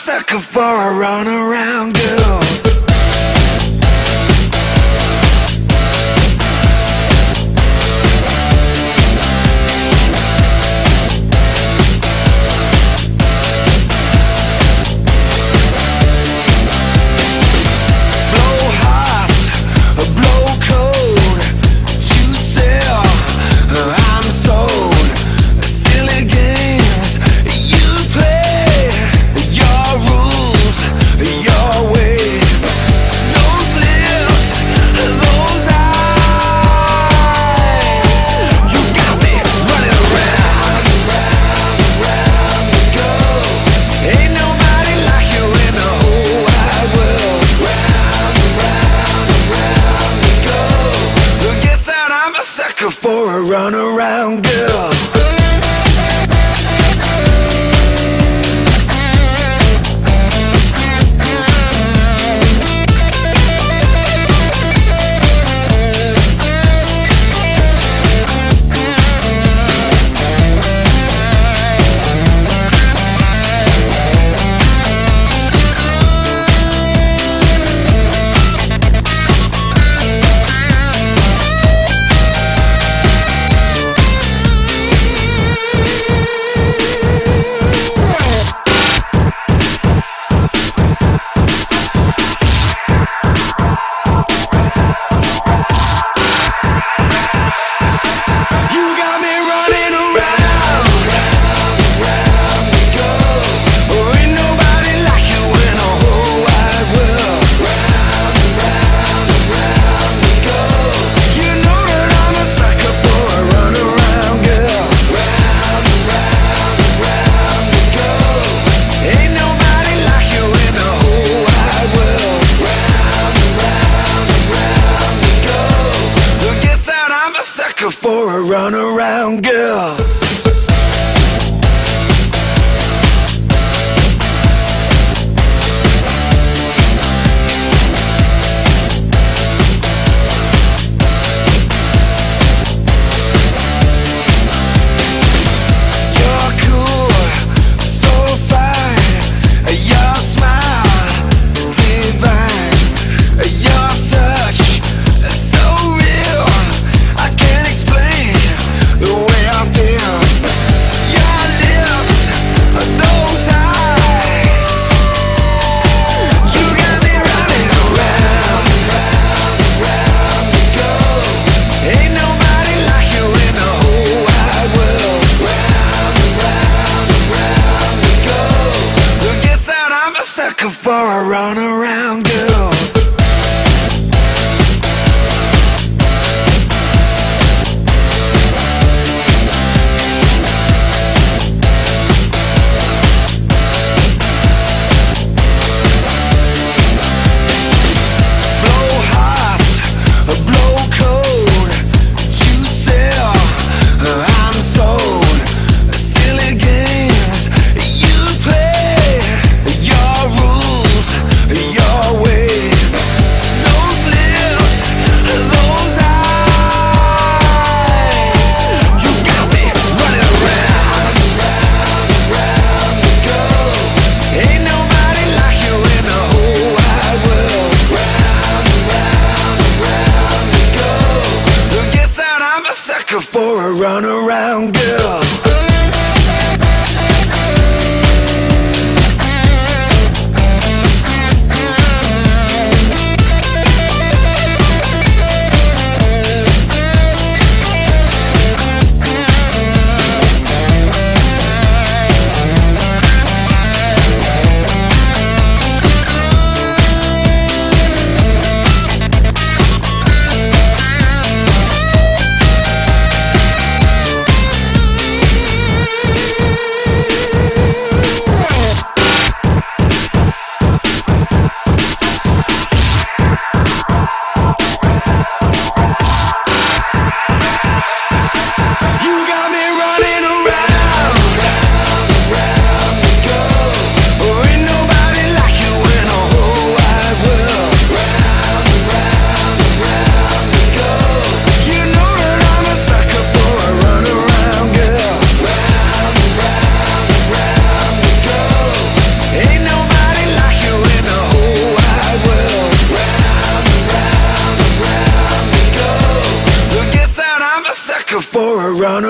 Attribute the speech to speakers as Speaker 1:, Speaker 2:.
Speaker 1: sucker for a run around girl run around. wanna run around, girl. sucker for a run around. Good for a runner around